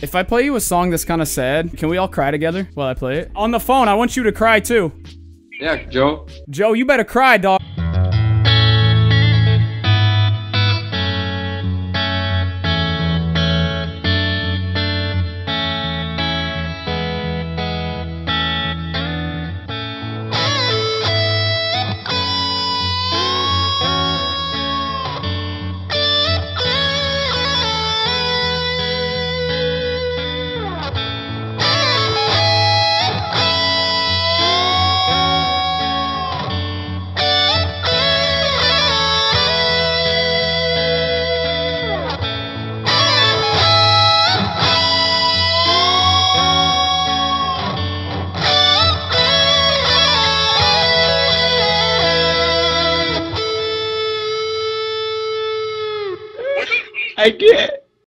If I play you a song that's kind of sad, can we all cry together while I play it? On the phone, I want you to cry too. Yeah, Joe. Joe, you better cry, dog. I did.